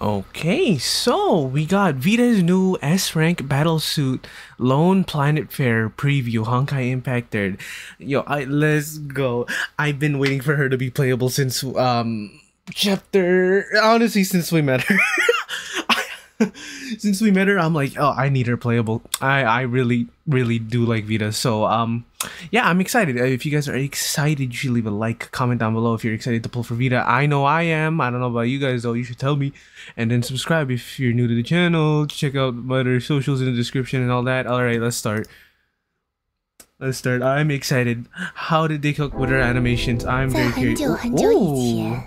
Okay, so we got Vita's new S rank battle suit Lone Planetfarer preview Honkai Impact Third. Yo, I let's go. I've been waiting for her to be playable since um chapter honestly since we met her. since we met her, I'm like, oh, I need her playable. I I really really do like Vita. So um, yeah, I'm excited. Uh, If you guys are excited, you should leave a like, comment down below if you're excited to pull for Vita. I know I am. I don't know about you guys though. You should tell me, and then subscribe if you're new to the channel. Check out my other socials in the description and all that. All right, let's start. Let's start. I'm excited. How did they cook with her animations? I'm 在 very 很 curious. 久很久以 Ooh. 前，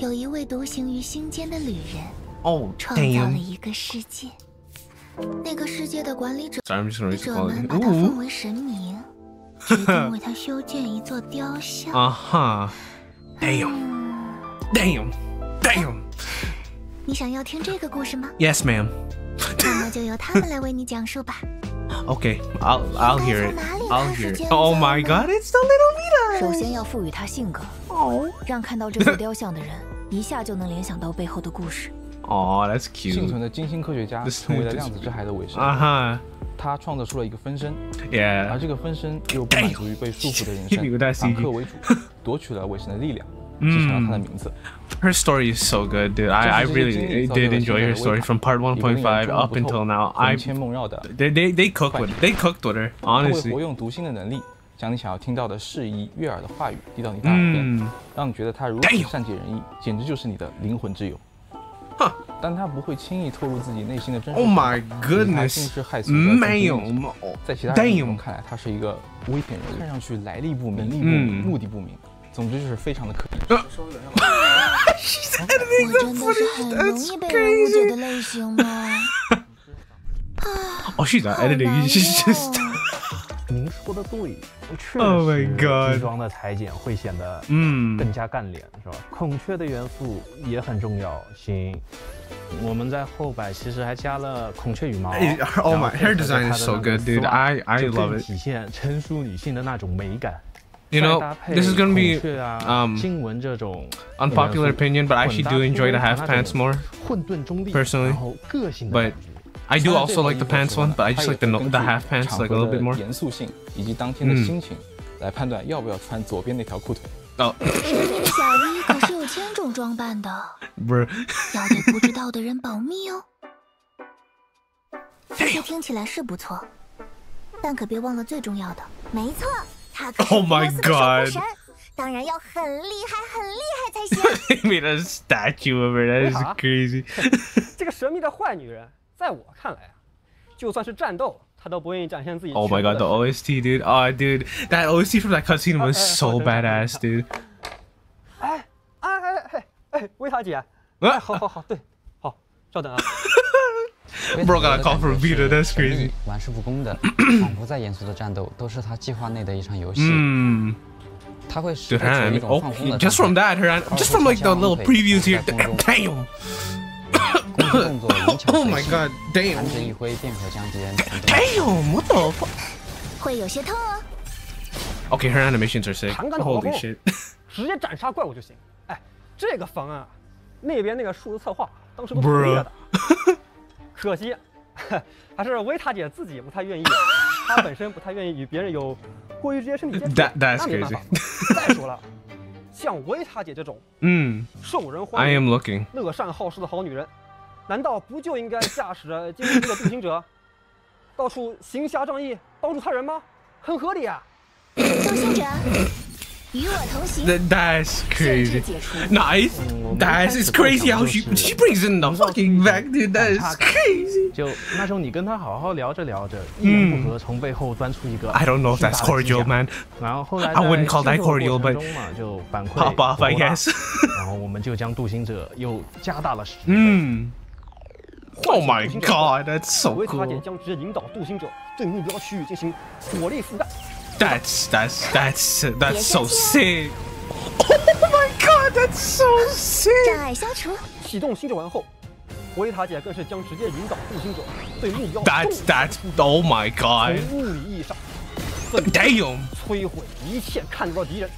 有一位独行于星间的旅人， 哦，创造了一个世界。那个世界的管理者，管者们把他封为神明，决定为他修建一座雕像。啊哈，Damn，Damn，Damn！你想要听这个故事吗？Yes, ma'am。那么就由他们来为你讲述吧。Okay, I'll I'll hear it. I'll hear it. Oh my God, it's the little Mina. 首先要赋予他性格，让看到这座雕像的人一下就能联想到背后的故事。Oh, that's cute. 幸存的金星科学家成为了量子之海的伪神，Uh. 他创造出了一个分身，而.这个分身又不满足于被束缚的人生反客为主，夺取了尾神的力量，继承了他的名字。Her story is so good, dude. I, I really did enjoy her story from part 1.5 up until now. 魂 I 牵梦绕的，they they, they cook with they cooked with her 他会 honestly. 活用读心的能力，将你想要听到的适宜悦耳的话语递到你的耳边，嗯让你觉得他如此善解人意，简直就是你的灵魂之友。但他不会轻易透露自己内心的真实 Oh my goodness. 惊世骇俗的真实面目 Ma'am. 在其他人.看来，他是一个危险人物，看上去来历不明、能力不嗯明、目的不明，总之就是非常的可疑。She's 我 editing the 真的是 footage. 很容 That's 易被人误解 crazy. 的类型吗？Oh, she's not editing. She's just. 说的对，确 Oh my 实机装的裁剪会显得嗯更加干练，是吧？孔雀的元素也很重要。行，我们在后摆其实还加了孔雀羽毛。Eh, her- oh 然后 my- 着 design 它 is 的 so good, dude. I- I 就 love. 体现成熟女性的那种美感。You know, this is gonna be 雀啊、um, 经文这种 unpopular opinion, but I 混 actually do enjoy the half pants more. 混沌中立 personally 然后个性的 But。I do 虽然 also 这 like the 套衣 pants 服 one, 呢 but I 它 just 也 like the 会 no, 根 the 据 half pants 场 like a 合 little 的 bit more. 严肃性以及当天的嗯心情来判断要不要穿左边那条裤腿。 Oh, 小一可是有千种装扮的， bro. 要对不知道的人保密哦。这些听起来是不错，但可别忘了最重要的。没错，他可是 Oh my 波斯的守护 God 神，当然要很厉害，很厉害才行。 They made a statue of her. That is Huh? crazy. 这个神秘的坏女人， 在我看来啊，就算是战斗，她都不愿意展现自己。 Oh my god, the OST, dude. Oh, dude, that OST from that cutscene was Uh, uh, so hold on. badass, dude. 哎哎哎哎哎，维塔姐，啊哎，好好好，对，好，稍等啊。 Bro got a call from Vita. That's 神 crazy. 秘玩世不恭的，仿佛在严肃的战斗，都是他计划内的一场游戏。 Hmm. 他会时 Dude, 刻 her 处于一 anim- 种 oh, 放空的 just 状 from 态 that, her, an- just from like the little previews here. Damn. 动作灵巧 Oh my god, 弹 damn. 指一挥便可将敌人弹动。Damn, what the fuck? 会有些痛哦。Okay, her animations are sick. 弹钢头 Holy shit. 直接斩杀怪物就行。哎，这个方案啊，那边那个数字策划当时都同意了的，可惜 还是维塔姐自己不太愿意，她本身不太愿意与别人有过于直接身体接触，That- that's 那没办法。再说了，像维塔姐这种 Mm, 受人欢 I 迎 am、looking. 乐善好施的好女人，难道不就应该驾驶着金星的步行者，到处行侠仗义，帮助他人吗？很合理啊。独行者，与我同行。That's 限制 crazy. 解除。Nice. 嗯我们 That's it's crazy how 就 she she brings in the fucking back, 己 dude. That is crazy. 就那时候你跟他好好聊着聊着，一言不合从背后钻出一个 I don't know if that's cordial, man. 然后后来 I wouldn't call that cordial, 过 but 程中嘛，就反馈 Pop off, I guess. 然后我们就将独行者又加大了十倍。Mm. Oh my god, that's so 维塔姐 cool. 将直接引导渡行者对目标区域进行火力覆盖。That's that's that's that's so sick. Oh my god, that's so sick. 障碍消除。启动星之环后，维塔姐更是将直接引导渡行者对目标 That's that's oh my god. 物理意义上奋 Damn. 摧毁一切看得到的敌人。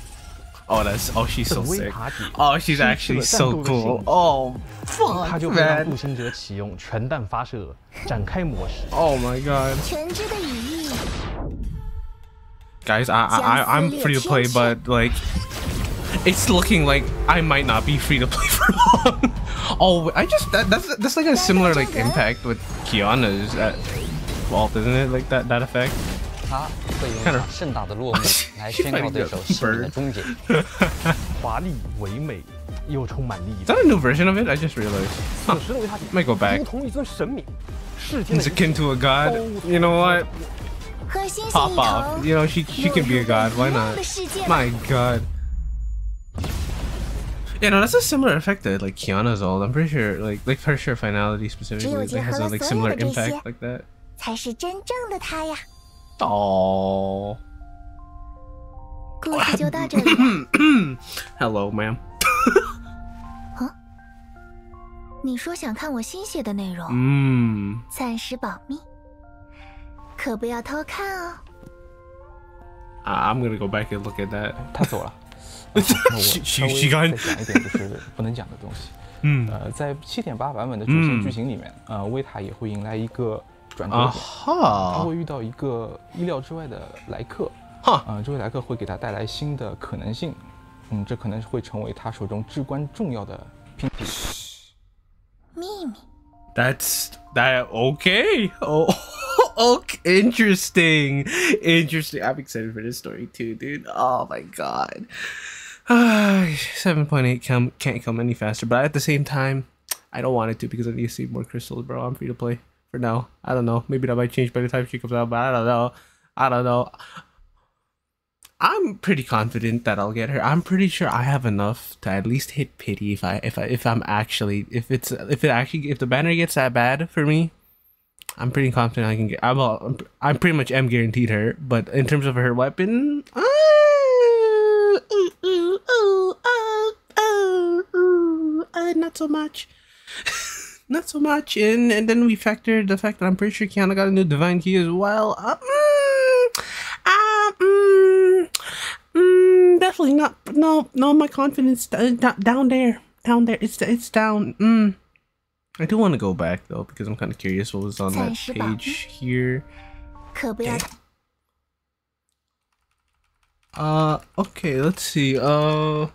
Oh, that's oh, she's so 等威 sick. 塔姐 Oh, she's 失去 actually 了 so 战斗的 cool. 兴致 Oh, 他 fuck, 就会让 man. 步行者启用全弹发射展开模式。 Oh my god, 全知的羽翼， guys, I I I- I'm free to play, but like, it's looking like I might not be free to play for long. oh, I just that that's that's like a similar like impact with Kiana's at Vault, isn't it? Like that that effect. that a new version of it? I just realized. 此时的维塔体 might go back. 如同一尊神明，世间 akin to a god. You know what? Pop off. You know she she can be a god. Why not? My god. Yeah, know that's a similar effect that like Kiana's old. I'm pretty sure, like, like Herrscher finality specifically like, has a like similar impact like that. Oh. 故事就到这里了。Hello, ma'am. 你说想看我新写的内容，Mmm. 暂时保密，可不要偷看哦。I'm gonna go back and look at that. 他走了。那我稍微再讲一点，就是不能讲的东西。Hmm. 呃，在七点八版本的主线剧情里面，呃，维塔也会迎来一个转折点，他 Aha. 会遇到一个意料之外的来客， Huh. 呃，这位来客会给他带来新的可能性，嗯，这可能会成为他手中至关重要的拼图。秘密， That's that. Okay. Oh. okay. Interesting. Interesting. I'm excited for this story too, dude. Oh my god. Seven point eight come can't come any faster, but at the same time, I don't want it to because I need to save more crystals, bro. I'm free to play for now. I don't know. Maybe that might change by the time she comes out, but I don't know. I don't know. I'm pretty confident that I'll get her. I'm pretty sure I have enough to at least hit pity if I if I if I'm actually if it's if it actually if the banner gets that bad for me. I'm pretty confident I can get. I'm all, I'm, pretty much am guaranteed her, but in terms of her weapon, uh, uh, uh, not so much. not so much. And, and then we factor the fact that I'm pretty sure Kiana got a new divine key as well. Uh, mm, uh, mm, mm, definitely not. No, no, my confidence uh, down there, down there. It's it's down. Mm. I do want to go back though because I'm kind of curious what was on that page here. Okay. Uh, okay. Let's see. Uh.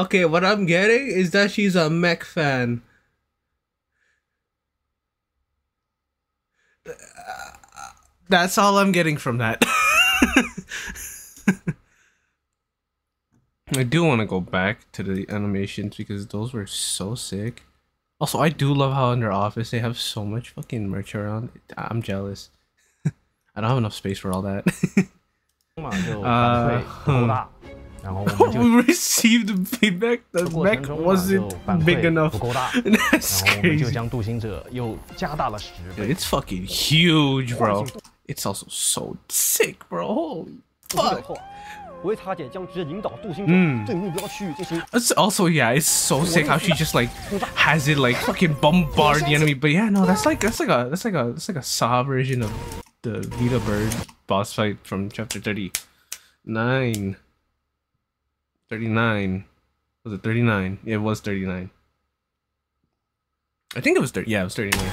Okay, what I'm getting is that she's a mech fan. That's all I'm getting from that. I do want to go back to the animations because those were so sick. Also, I do love how in their office they have so much fucking merch around. I'm jealous. I don't have enough space for all that. Come on, uh, wait, hold hmm. on. we received feedback that mech wasn't big enough，不够大。然后我们就将独行者又加大了十倍。It's fucking huge, bro. It's also so sick, bro. Holy fuck. 维塔姐将直接引导杜星者对目标区域进行。It's also yeah, it's so sick how she just like has it like fucking bombard the enemy. But yeah, no, that's like that's like a that's like a that's like a saw version of the Vita Bird boss fight from chapter thirty nine. 39. Was it 39? Yeah, it was 39. I think it was 30. Yeah, it was 39.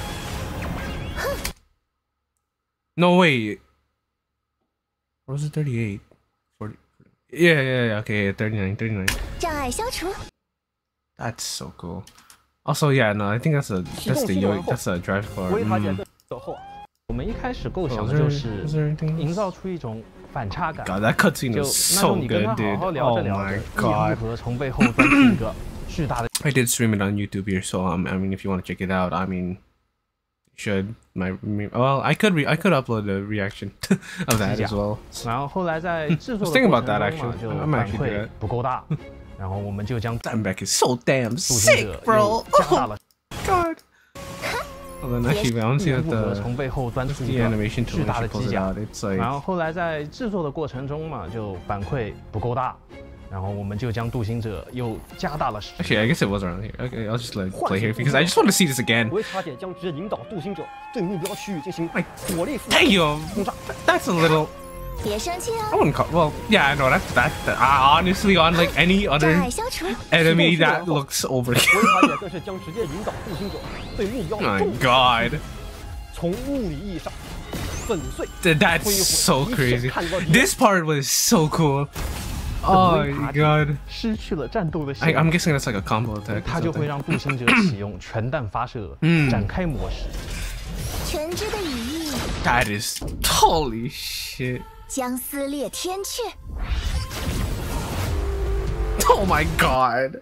No, wait. Or was it 38? 40. Yeah, yeah, yeah. Okay, yeah, 39, 39. 障碍消除。 That's so cool. Also, yeah, no, I think that's a that's the yo that's a drive car. 维塔姐 Mm. 跟走后，我们一开始构 Oh, 想 is 的 there, 就 is 是 there anything? 营 else? 造出一种 反差感， God, that cutscene 就 was 那 so 种你跟 good, 他好 dude. 好聊 Oh 着聊 my 着，一如 god. 何从背后钻出一个巨大的 I did stream it on YouTube here, so um, I mean, if you want to check it out, I mean, you should. My me- well, I could re- I could upload a reaction of that as well. 然后后来在制作 I was 的 thinking 过 about that, 程中嘛， actually. 就 I might 反 actually do 馈 that. 不够大，然后我们就将镀 Diamondback is so damn 行 sick, 者 bro. 又加大 Oh 了， god. See 如 what 何 the 从背后钻出一个巨大的机甲 like 然后后来在制作的过程中嘛，就反馈不够大，然后我们就将渡行者又加大了时 Actually, I guess it was around here. Okay, I'll just it play here because I just want to see this again. 维塔姐将直接引导渡行者对目标区域进行哎火力 Damn, 轰炸。that's a little. 别生气 I 哦， wouldn't call. Well, yeah, no, that's that. that uh, honestly, on like any 障 other 碍消除。 enemy that looks over. 维塔姐更是将直接引导渡行者对目标 My 重 God, 从物理意义上粉碎。 Th- that's so crazy. This part was so cool. Oh my God. 失去了战斗的 I, 性 I'm guessing that's like a combo attack. or 它就会 something. 让渡行者启用全弹发射嗯展开模式。全知的羽翼 That is holy shit. 将撕裂天阙， Oh my God.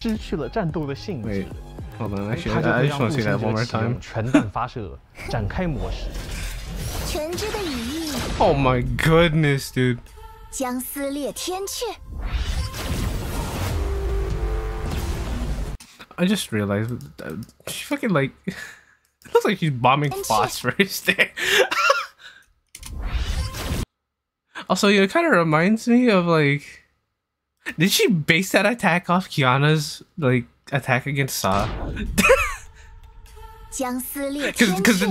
失去了战斗的性质 Wait,，hold on. Actually, 它就 I, I 会 just 让 want 渡 to see 行 that one 者 more 启 time. 用全弹发射展开模式。全知的羽翼 Oh my goodness, dude. 将撕裂天阙。 I just realized that she fucking like it looks like she's bombing And shit. phosphorus there. Also, it kind of reminds me of like, did she base that attack off Kiana's like attack against Sa?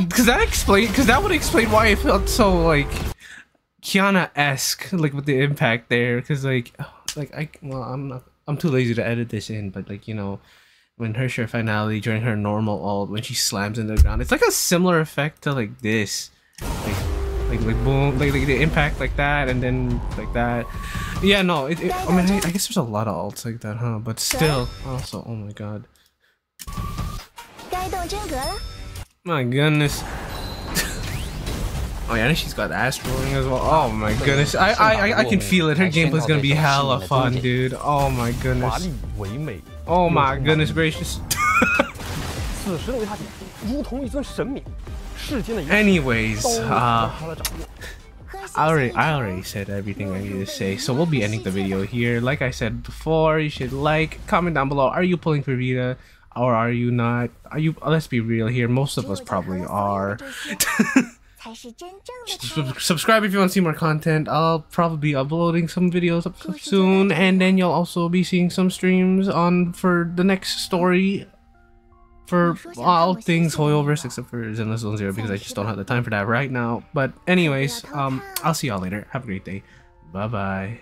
Because that explain because that would explain why it felt so like Kiana esque like with the impact there. Because like like I well I'm not I'm too lazy to edit this in, but like you know when Herrscher finality during her normal ult when she slams into the ground, it's like a similar effect to like this. Like, like like boom, like, like the impact like that, and then like that. Yeah, no, it, it, I mean, I, I, guess there's a lot of alts like that, huh? But still, also, oh my god. My goodness. oh yeah, and she's got ass rolling as well. Oh my goodness, I I I, I can feel it. Her gameplay's gonna be hella fun, dude. Oh my goodness. Oh my goodness gracious. Anyways, uh, I already, I already said everything I needed to say, so we'll be ending the video here. Like I said before, you should like, comment down below, are you pulling for Vita? Or are you not? Are you? Let's be real here. Most of us probably are. subscribe if you want to see more content. I'll probably be uploading some videos up soon, and then you'll also be seeing some streams on for the next story for all things Hoyoverse, except for Zenless Zone Zero because I just don't have the time for that right now. But anyways, um, I'll see y'all later. Have a great day. Bye bye.